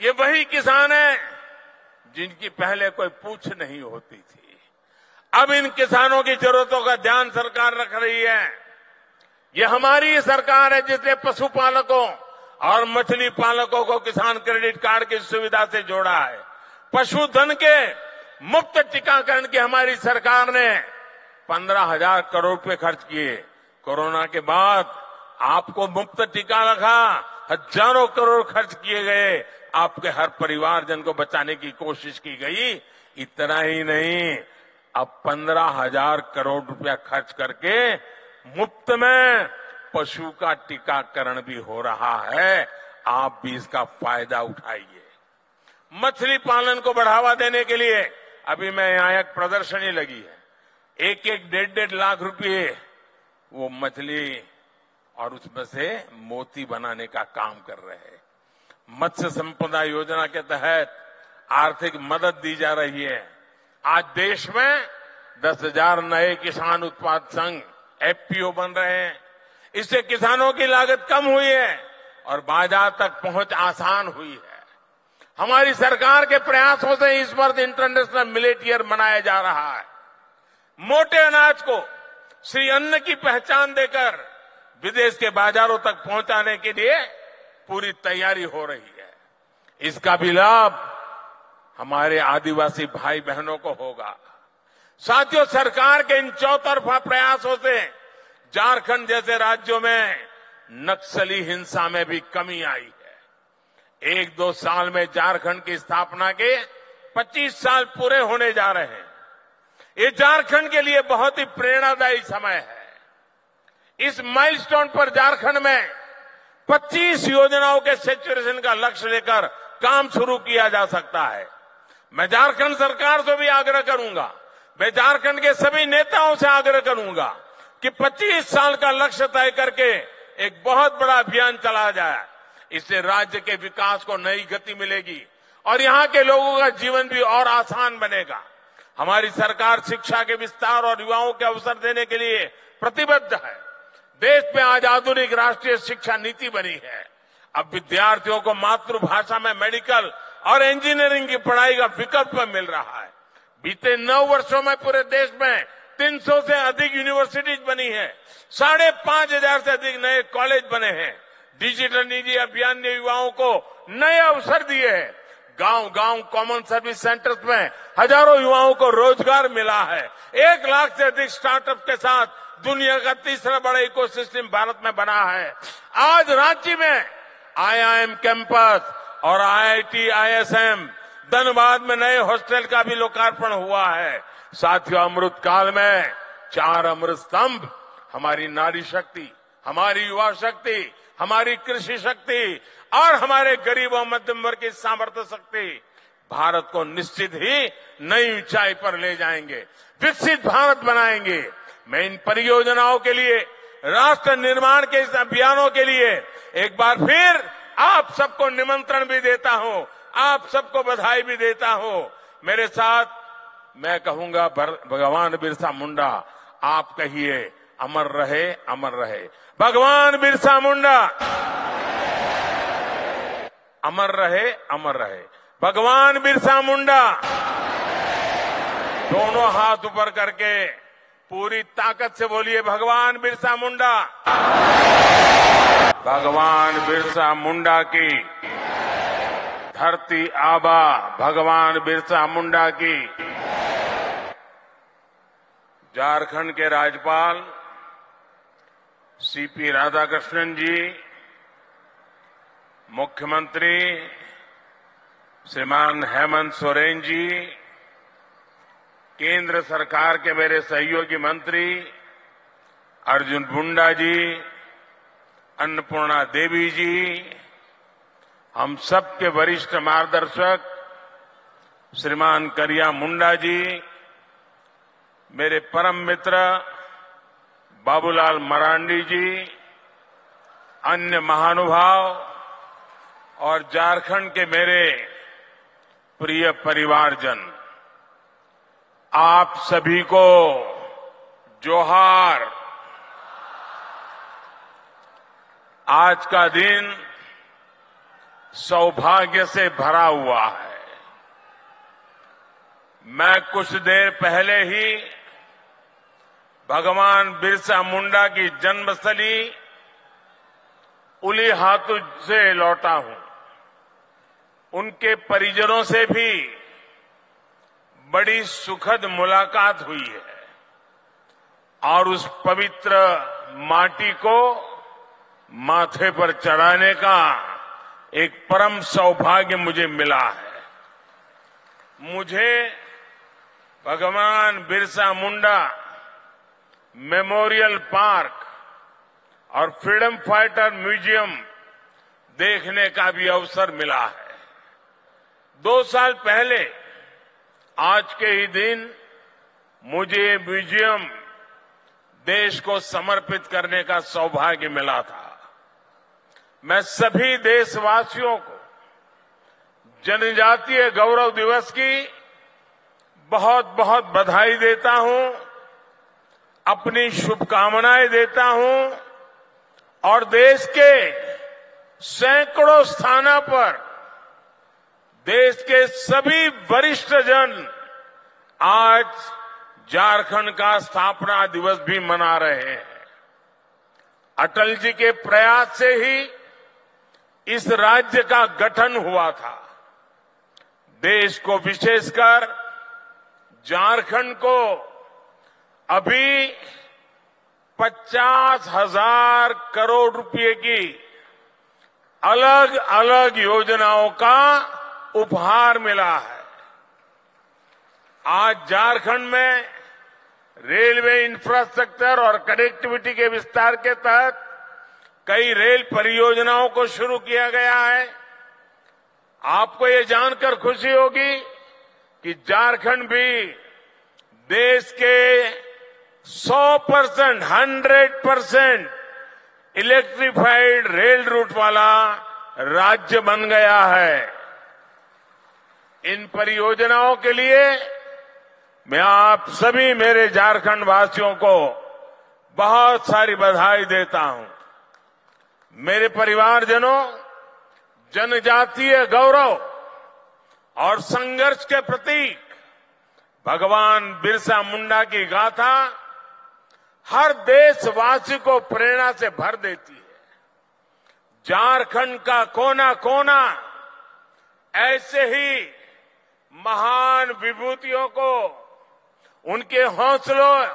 ये वही किसान है जिनकी पहले कोई पूछ नहीं होती थी। अब इन किसानों की जरूरतों का ध्यान सरकार रख रही है। ये हमारी सरकार है जिसने पशुपालकों और मछली पालकों को किसान क्रेडिट कार्ड की सुविधा से जोड़ा है। पशुधन के मुफ़्त टीकाकरण की हमारी सरकार ने पंद्रह हज़ार करोड़ रुपए खर्च किए। कोरोना के बाद आपको मुफ़्त टीका लगा हज़ारों करोड़ खर्च किए गए। आपके हर परिवारजन को बचाने की कोशिश की गई। इतना ही नहीं, अब पंद्रह हज़ार करोड़ रुपया खर्च करके मुफ़्त में पशु का टीकाकरण भी हो रहा है। आप भी इसका फ़ायदा उठाइए। मछली पालन को बढ़ावा देने के लिए अभी मैं यहाँ एक प्रदर्शनी लगी है। एक एक डेढ़ डेढ़ लाख रुपए वो मछली और उसमें से मोती बनाने का काम कर रहे हैं। मत्स्य संपदा योजना के तहत आर्थिक मदद दी जा रही है। आज देश में दस हज़ार नए किसान उत्पाद संघ एफपीओ बन रहे हैं। इससे किसानों की लागत कम हुई है और बाज़ार तक पहुँच आसान हुई है। हमारी सरकार के प्रयासों से इस वर्ष इंटरनेशनल मिलेट ईयर मनाया जा रहा है। मोटे अनाज को श्री अन्न की पहचान देकर विदेश के बाजारों तक पहुँचाने के लिए पूरी तैयारी हो रही है। इसका भी लाभ हमारे आदिवासी भाई बहनों को होगा। साथियों, सरकार के इन चौतरफा प्रयासों से झारखंड जैसे राज्यों में नक्सली हिंसा में भी कमी आई है। एक दो साल में झारखंड की स्थापना के 25 साल पूरे होने जा रहे हैं। ये झारखंड के लिए बहुत ही प्रेरणादायी समय है। इस माइलस्टोन पर झारखंड में 25 योजनाओं के सेचुरेशन का लक्ष्य लेकर काम शुरू किया जा सकता है। मैं झारखंड सरकार से भी आग्रह करूँगा, मैं झारखंड के सभी नेताओं से आग्रह करूँगा कि 25 साल का लक्ष्य तय करके एक बहुत बड़ा अभियान चला जाए। इससे राज्य के विकास को नई गति मिलेगी और यहाँ के लोगों का जीवन भी और आसान बनेगा। हमारी सरकार शिक्षा के विस्तार और युवाओं के अवसर देने के लिए प्रतिबद्ध है। देश में आज आधुनिक राष्ट्रीय शिक्षा नीति बनी है। अब विद्यार्थियों को मातृभाषा में मेडिकल और इंजीनियरिंग की पढ़ाई का विकल्प मिल रहा है। बीते नौ वर्षों में पूरे देश में 300 से अधिक यूनिवर्सिटीज बनी है। साढ़े पाँच हज़ार से अधिक नए कॉलेज बने हैं। डिजिटल निधि अभियान ने युवाओं को नए अवसर दिए हैं। गाँव गाँव कॉमन सर्विस सेंटर्स में हज़ारों युवाओं को रोज़गार मिला है। एक लाख से अधिक स्टार्टअप के साथ दुनिया का तीसरा बड़ा इकोसिस्टम भारत में बना है। आज रांची में आईआईएम कैंपस और आईआईटी आईएसएम धनबाद में नए हॉस्टल का भी लोकार्पण हुआ है। साथियों अमृत काल में चार अमृत स्तंभ, हमारी नारी शक्ति, हमारी युवा शक्ति, हमारी कृषि शक्ति और हमारे गरीब और मध्यम वर्ग की सामर्थ्य शक्ति, भारत को निश्चित ही नई ऊंचाई पर ले जाएँगे, विकसित भारत बनाएँगे। मैं इन परियोजनाओं के लिए, राष्ट्र निर्माण के इस अभियानों के लिए एक बार फिर आप सबको निमंत्रण भी देता हूँ, आप सबको बधाई भी देता हूँ। मेरे साथ मैं कहूँगा भगवान बिरसा मुंडा, आप कहिए, अमर रहे अमर रहे। भगवान बिरसा मुंडा, अमर रहे अमर रहे। भगवान बिरसा मुंडा, दोनों हाथ ऊपर करके पूरी ताकत से बोलिए, भगवान बिरसा मुंडा। भगवान बिरसा मुंडा की धरती आबा, भगवान बिरसा मुंडा की। झारखंड के राज्यपाल सीपी राधाकृष्णन जी, मुख्यमंत्री श्रीमान हेमंत सोरेन जी केंद्र सरकार के मेरे सहयोगी मंत्री अर्जुन मुंडा जी, अन्नपूर्णा देवी जी, हम सबके वरिष्ठ मार्गदर्शक श्रीमान करिया मुंडा जी, मेरे परम मित्र बाबूलाल मरांडी जी, अन्य महानुभाव और झारखंड के मेरे प्रिय परिवारजन। आप सभी को जोहार। आज का दिन सौभाग्य से भरा हुआ है। मैं कुछ देर पहले ही भगवान बिरसा मुंडा की जन्मस्थली उली हाथू से लौटा हूँ। उनके परिजनों से भी बड़ी सुखद मुलाकात हुई है। और उस पवित्र माटी को माथे पर चढ़ाने का एक परम सौभाग्य मुझे मिला है। मुझे भगवान बिरसा मुंडा, मेमोरियल पार्क और फ्रीडम फाइटर म्यूज़ियम देखने का भी अवसर मिला है। दो साल पहले आज के ही दिन मुझे म्यूज़ियम देश को समर्पित करने का सौभाग्य मिला था। मैं सभी देशवासियों को जनजातीय गौरव दिवस की बहुत बहुत बधाई देता हूँ, अपनी शुभकामनाएँ देता हूँ और देश के सैकड़ों स्थानों पर देश के सभी वरिष्ठ जन आज झारखंड का स्थापना दिवस भी मना रहे हैं। अटल जी के प्रयास से ही इस राज्य का गठन हुआ था। देश को विशेषकर झारखंड को अभी पचास हज़ार करोड़ रुपए की अलग अलग योजनाओं का उपहार मिला है। आज झारखंड में रेलवे इंफ्रास्ट्रक्चर और कनेक्टिविटी के विस्तार के तहत कई रेल परियोजनाओं को शुरू किया गया है। आपको ये जानकर खुशी होगी कि झारखंड भी देश के 100 percent, hundred percent electrified rail route वाला राज्य बन गया है। इन परियोजनाओं के लिए मैं आप सभी मेरे झारखंड वासियों को बहुत सारी बधाई देता हूँ। मेरे परिवारजनों, जनजातीय गौरव और संघर्ष के प्रतीक भगवान बिरसा मुंडा की गाथा हर देशवासी को प्रेरणा से भर देती है। झारखंड का कोना कोना ऐसे ही महान विभूतियों को, उनके हौसलों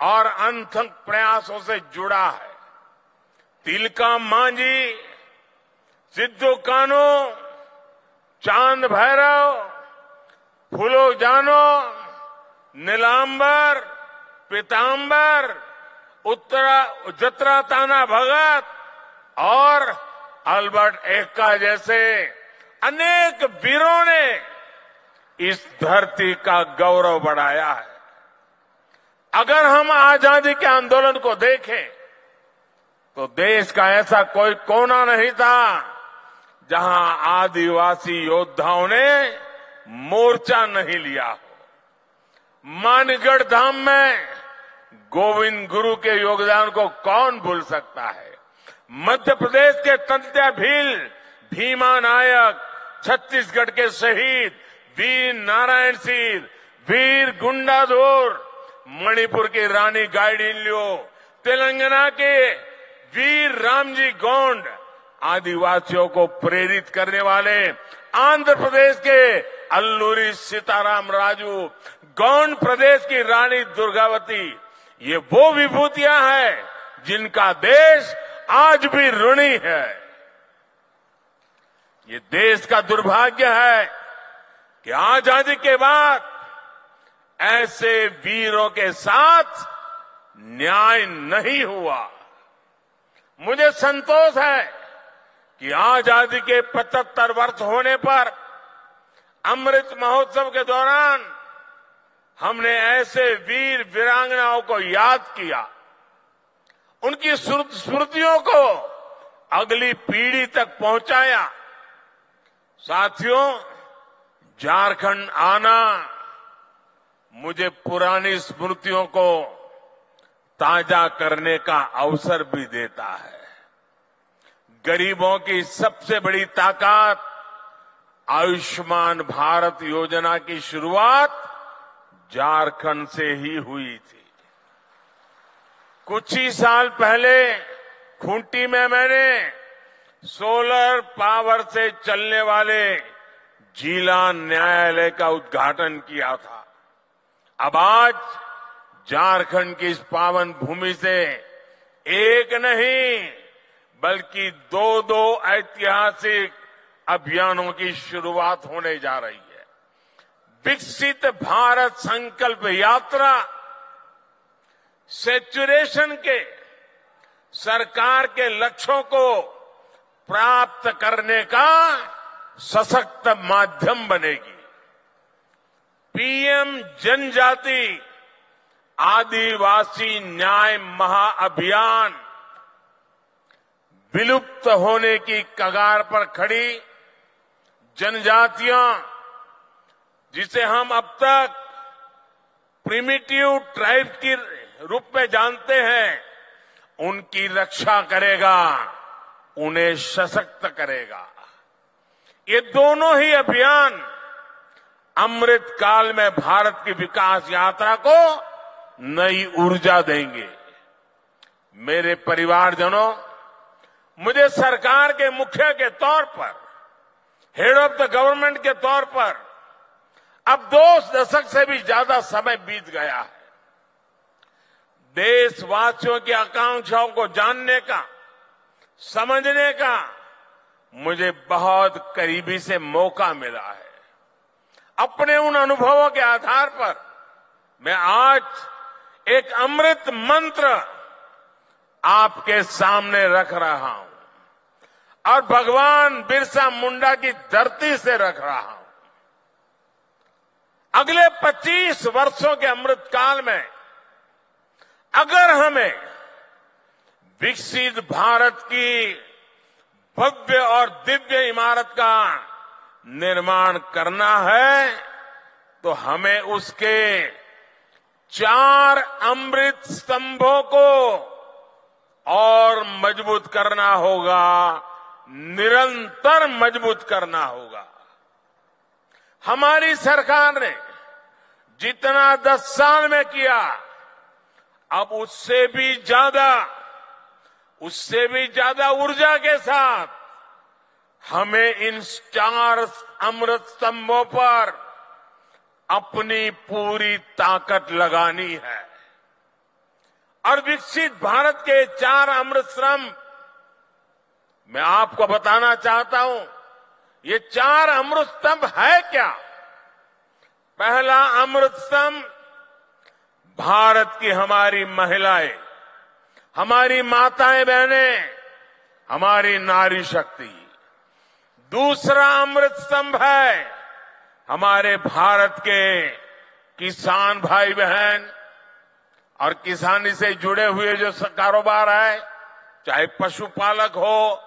और अनथक प्रयासों से जुड़ा है। तिलका मांझी, सिद्धू कानो चाँद भैरव, फूलो जानो, नीलांबर पीताम्बर उत्तरा, जत्रा ताना भगत और अल्बर्ट एक्का जैसे अनेक वीरों ने इस धरती का गौरव बढ़ाया है। अगर हम आज़ादी के आंदोलन को देखें तो देश का ऐसा कोई कोना नहीं था जहाँ आदिवासी योद्धाओं ने मोर्चा नहीं लिया हो। मानगढ़ धाम में गोविंद गुरु के योगदान को कौन भूल सकता है? मध्य प्रदेश के तंत्या भील भीमा नायक छत्तीसगढ़ के शहीद वीर नारायण सिंह, वीर गुंडाधोर मणिपुर की रानी गाइडिन्यो तेलंगाना के वीर रामजी गौंड, आदिवासियों को प्रेरित करने वाले आंध्र प्रदेश के अल्लूरी सीताराम राजू, गौंड प्रदेश की रानी दुर्गावती, ये वो विभूतियाँ हैं जिनका देश आज भी ऋणी है। ये देश का दुर्भाग्य है कि आज़ादी के बाद ऐसे वीरों के साथ न्याय नहीं हुआ। मुझे संतोष है कि आज़ादी के 75 वर्ष होने पर अमृत महोत्सव के दौरान हमने ऐसे वीर वीरांगनाओं को याद किया। उनकी स्मृतियों को अगली पीढ़ी तक पहुँचाया। साथियों झारखंड आना, मुझे पुरानी स्मृतियों को ताज़ा करने का अवसर भी देता है। गरीबों की सबसे बड़ी ताकत, आयुष्मान भारत योजना की शुरुआत झारखंड से ही हुई थी। कुछ ही साल पहले खूंटी में मैंने सोलर पावर से चलने वाले जिला न्यायालय का उद्घाटन किया था। अब आज झारखंड की इस पावन भूमि से एक नहीं, बल्कि दो दो ऐतिहासिक अभियानों की शुरुआत होने जा रही है। विकसित भारत संकल्प यात्रा सेचुरेशन के, सरकार के लक्ष्यों को प्राप्त करने का सशक्त माध्यम बनेगी। पीएम जनजाति आदिवासी न्याय महाअभियान विलुप्त होने की कगार पर खड़ी जनजातियाँ, जिसे हम अब तक प्रिमिटिव ट्राइब के रूप में जानते हैं, उनकी रक्षा करेगा, उन्हें सशक्त करेगा। ये दोनों ही अभियान अमृत काल में भारत की विकास यात्रा को नई ऊर्जा देंगे। मेरे परिवारजनों, मुझे सरकार के मुखिया के तौर पर हेड ऑफ़ द गवर्नमेंट के तौर पर, अब दो दशक से भी ज़्यादा समय बीत गया है। देशवासियों की आकांक्षाओं को जानने का, समझने का मुझे बहुत करीबी से मौका मिला है। अपने उन अनुभवों के आधार पर मैं आज एक अमृत मंत्र आपके सामने रख रहा हूँ और भगवान बिरसा मुंडा की धरती से रख रहा हूँ। अगले 25 वर्षों के अमृत काल में अगर हमें विकसित भारत की भव्य और दिव्य इमारत का निर्माण करना है तो हमें उसके चार अमृत स्तंभों को और मज़बूत करना होगा, निरंतर मज़बूत करना होगा। हमारी सरकार ने जितना दस साल में किया, अब उससे भी ज़्यादा उससे भी ज़्यादा ऊर्जा के साथ हमें इन चार अमृत स्तंभों पर अपनी पूरी ताकत लगानी है। और विकसित भारत के चार अमृत स्तंभ, मैं आपको बताना चाहता हूँ, ये चार अमृत स्तंभ है क्या? पहला अमृत स्तंभ, भारत की हमारी महिलाएँ। हमारी माताएँ बहनें, हमारी नारी शक्ति। दूसरा अमृत स्तंभ है हमारे भारत के किसान भाई बहन और किसानी से जुड़े हुए जो कारोबार है, चाहे पशुपालक हो,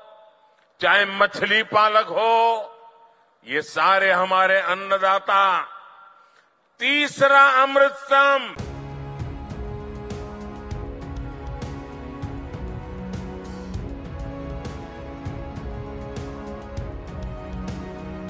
चाहे मछली पालक हो, ये सारे हमारे अन्नदाता। तीसरा अमृत स्तंभ